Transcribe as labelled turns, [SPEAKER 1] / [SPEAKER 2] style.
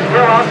[SPEAKER 1] on zero